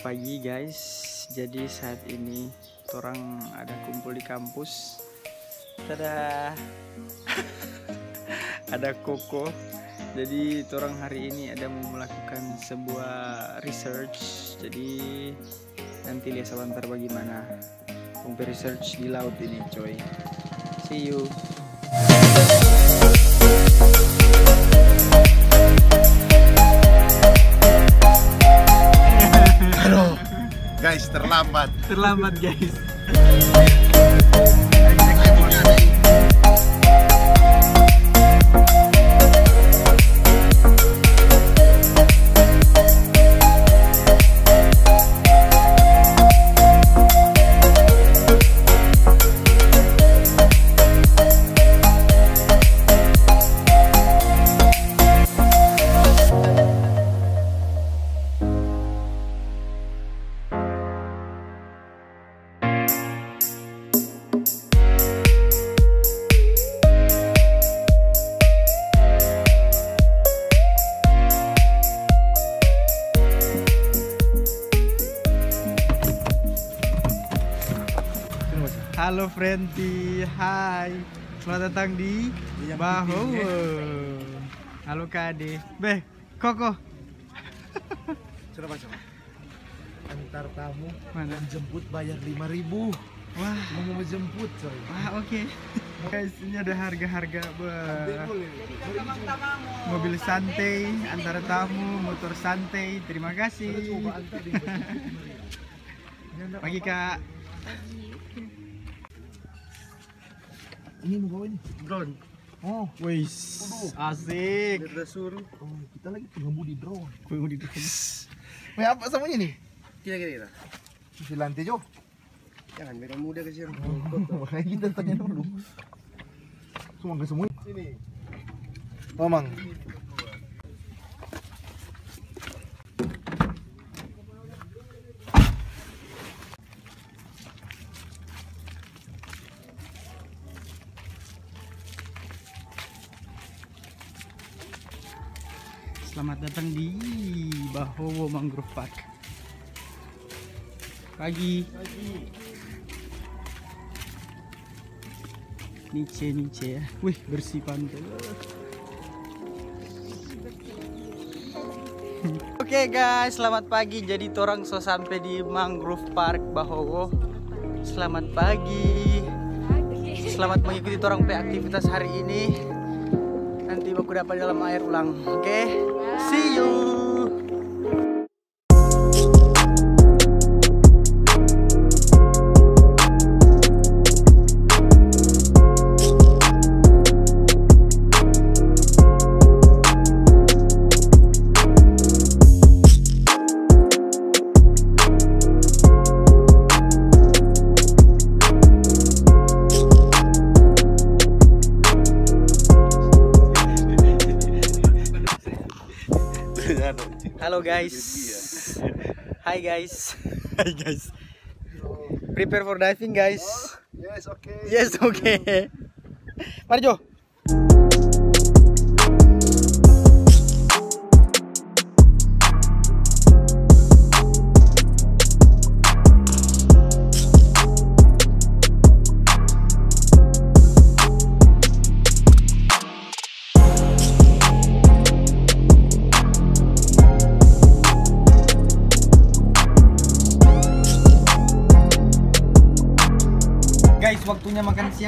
pagi guys. Jadi saat ini orang ada kumpul di kampus. Tada ada koko. Jadi orang hari ini ada mau melakukan sebuah research. Jadi nanti lihat sebentar bagaimana untuk research di laut ini coy. See you Aduh, guys terlambat. terlambat guys Halo Frenti, hai. Selamat datang di Bahu Halo Kade Beh, Koko. Sudah baca. Antar tamu Mana? jemput bayar 5000 Wah, Mau mau jemput coy. wah oke. Guys, ini ada harga-harga. Mobil santai, antara tamu, motor santai. Terima kasih. Pagi Kak Ini mau bawa ini. Drone Oh, Wis, asik suruh. Oh, kita lagi pengemudi drone. Gue mau di drone Mau apa semuanya nih? Kira-kira Si lantai Jo. jangan merah muda ke sini. Makanya kita tanya dulu. Semua nggak semua. Sini. Mamang. Bahowo Mangrove Park. Pagi. Nice nice ya. Wih bersih pantai. Oke guys, selamat pagi. Jadi torang so sampai di Mangrove Park Bahowo. Selamat pagi. Selamat mengikuti torang pe aktivitas hari ini. Nanti baku dapat dalam air ulang. Oke, see you. Halo guys. Hi guys. Hi guys. Prepare for diving guys. Yes, okay. Yes, oke. Mari Jo.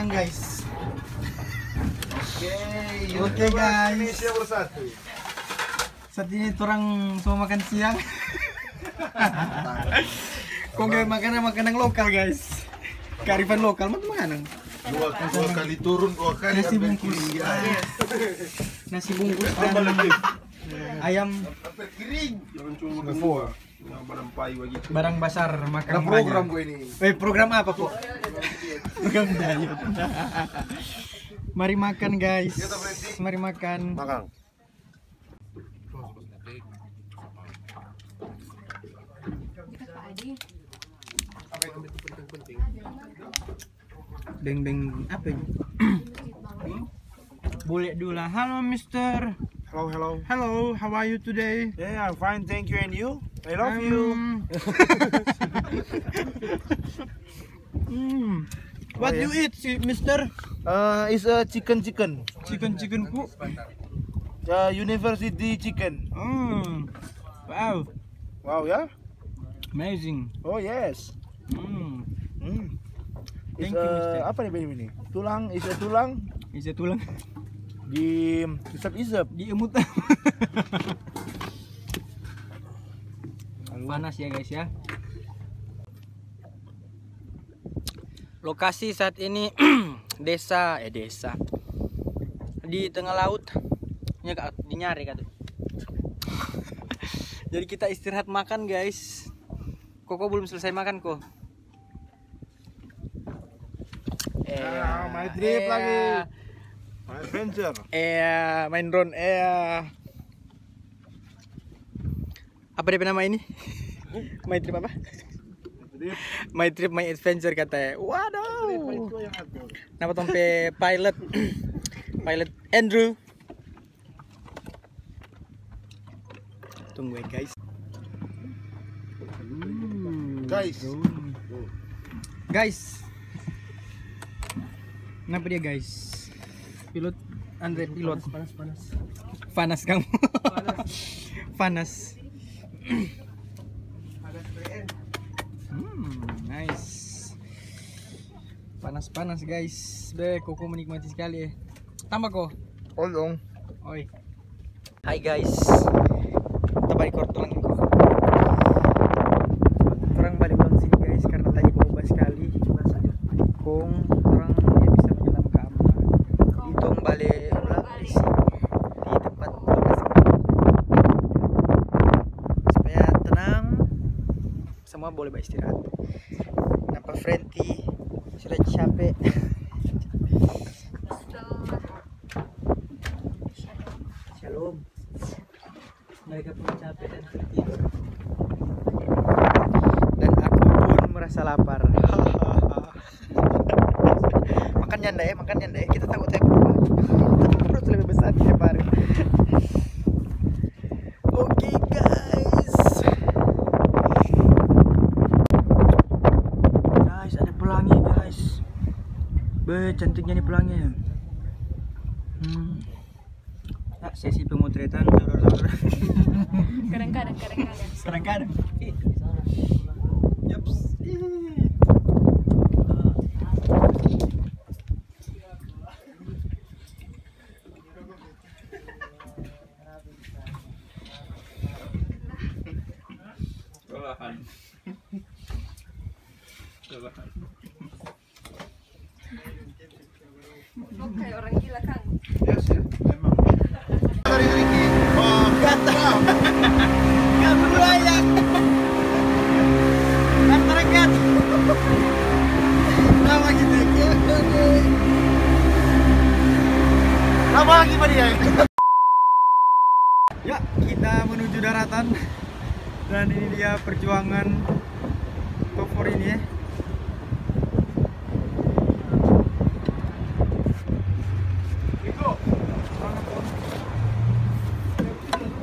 Siang guys. Oke. Oke, guys. Indonesia bersatu. Saat ini orang semua makan siang. Kok nggak makanan makanan lokal guys? Kearifan lokal mana makanan? Dua, dua kali turun, dua kali Nasi bungkus. kiri. Nasi bungkus dan ayam kering. Barang basar makan program gue ini. Eh program apa kok? Program diet. Mari makan guys. Mari makan. Makan. Deng deng apa ini? Boleh dulu lah. Halo Mister. Hello, hello. Hello, how are you today? Yeah, I'm fine, thank you. And you? I love you. Hmm. What Oh, you eat, Mister? Uh, is a chicken chicken. Chicken chicken ku. Uh, university chicken. Hmm. Wow, Wow ya? amazing. Oh yes. Hmm. Is Thank you, a, Mister. apa nih ini? ini? Tulang, is a tulang Bisa tulang di isap-isap. diemut. Panas ya guys ya. Lokasi saat ini desa eh desa di tengah laut. Kak dinyari kata. Jadi kita istirahat makan guys. Koko belum selesai makan kok. Ah, main trip lagi. My adventure. Eh, main drone. Eh. Apa dia nama ini? my trip apa? My trip, my adventure katanya. Waduh. Nama tompe pilot. pilot Andrew. Tunggu ya guys. Guys. Guys. Kenapa dia guys? Pilot Andre pilot. Panas panas. Panas kamu. Panas. Hmm, Panas-panas guys. Be, koko menikmati sekali ya. Tambah kok. Olong. Oi. Hai guys. Kita balik ke tulang kok. Kurang balik ulang sini guys karena tadi bau sekali. Kong kurang dia bisa menyelam ke apa. Hitung balik ulang di sini di tempat. Supaya tenang. Semua boleh beristirahat. Kenapa Frenti sudah capek? Shalom. Mereka pun capek dan tertidur. Dan aku pun merasa lapar. makan nyanda ya, makan nyanda ya. Kita takut saya perut lebih besar di lebar. Oke guys. Guys, ada pelangi guys. Cantiknya nih pelangi. Hmm. Nah, sesi pemotretan kadang-kadang kadang-kadang Kadang-kadang. Yups. oh, kayak orang gila kan Yes ya, memang. Dari Ricky. Oh, Gata. Gak berlayar. Antara gat. Lama gitu. Lama lagi Pak dia. Ya, kita daratan. Dan ini dia perjuangan Tofor ini ya. Rico. Semangat Om.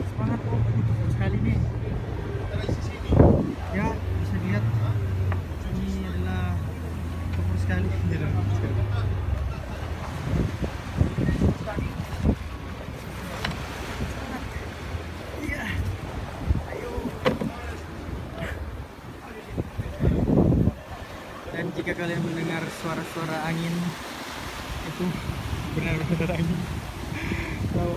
Semangat Om. Aduh, cepat sekali nih. Dari sisi ini. Ya, bisa dilihat ini adalah Tofor sekali. Iya. Ayo. Dan jika kalian mendengar suara-suara angin itu benar-benar angin. Tahu.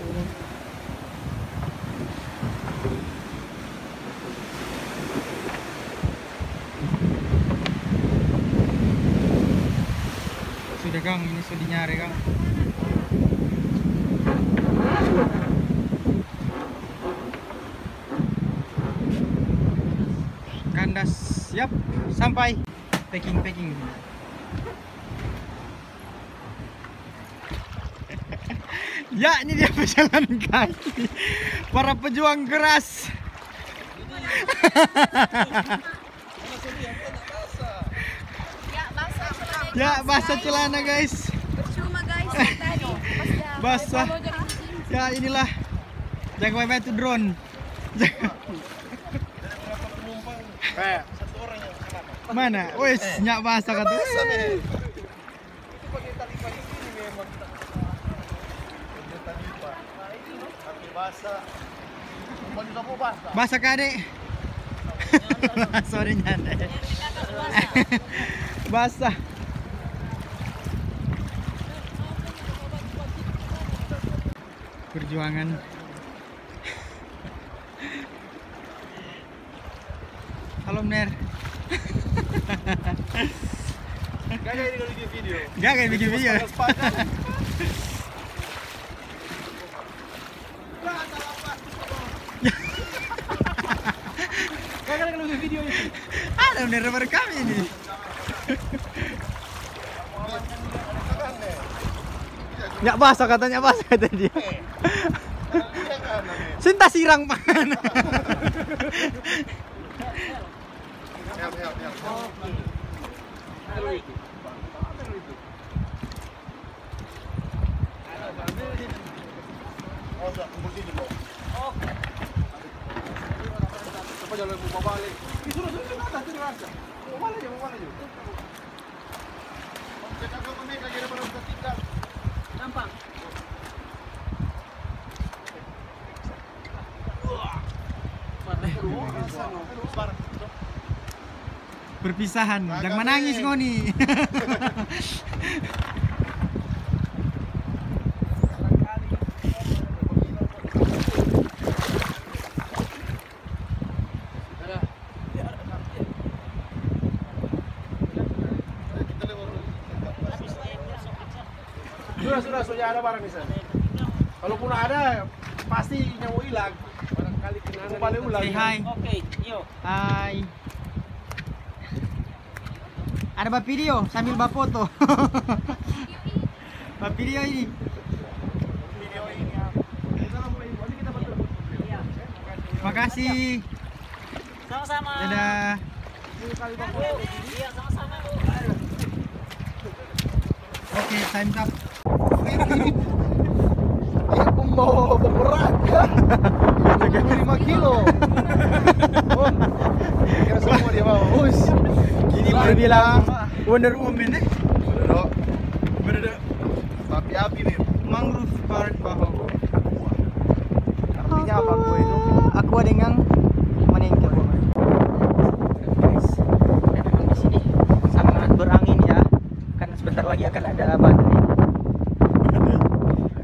Sudah Kang, ini sudah nyari Kang. Kandas siap sampai packing packing. Ya ini dia pejalan kaki para pejuang keras. ya basah celana ya basah celana guys. percuma guys tadi dah Basah. Ya inilah jangan main itu drone. Mana? Wes, nyak bahasa kata. Itu pakai tali pagi ini memang. Pakai tali pak. Tapi basah. Mau juga mau basah. Bahasa kadek. Sorry nyanda. Basah. Perjuangan. Halo Mer. Gak kalau di video. Gak kayak bikin video. Gak ada kalau di video itu. Ada Mer merekam ini. Nyak basah katanya basah kata dia. Sinta sirang pan. Oh, Gampang. Perpisahan. Jangan menangis ngoni. Sudah, sudah, ada barang di sana. Kalaupun ada, pasti nyawa hilang. Barangkali kenangan. Balik ulang. Say hi. Oke, yuk. Hai. Ada bab video sambil bab foto. bab video ini. Video ini. Ini kita betul. Makasih. Sama-sama. Dadah. Iya, sama-sama. Oke, time's up. Ya pembawa berat kan? 35 kilo. Oh, kira semua dia bawa. Us. Gini baru bilang Wonder Woman eh. Duduk. Berdua. Tapi api nih. Mangrove Park Bahogo. Artinya apa gue itu? Aku meninggal. Guys, memang di sini sangat berangin ya. Karena sebentar lagi akan ada badai. Ada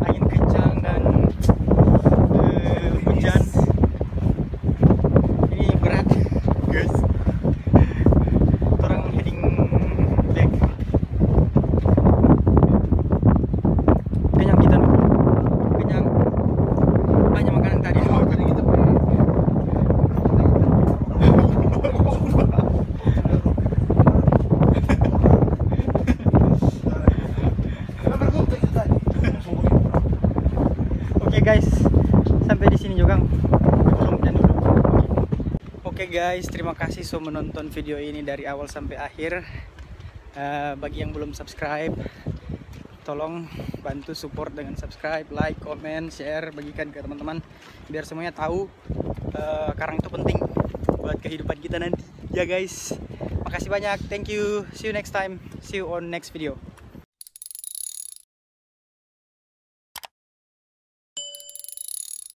angin kencang dan eh, hujan. Ini berat, guys. Orang heading back. Kenyang kita nih. Kenyang. Banyak makanan tadi. Tadi kita Oke guys, sampai di sini juga. Belum dan dulu. Oke guys, terima kasih sudah menonton video ini dari awal sampai akhir. Eh, bagi yang belum subscribe, tolong bantu support dengan subscribe, like, comment, share, bagikan ke teman-teman biar semuanya tahu eh, karang itu penting buat kehidupan kita nanti. Ya guys, makasih banyak. Thank you. See you next time. See you on next video.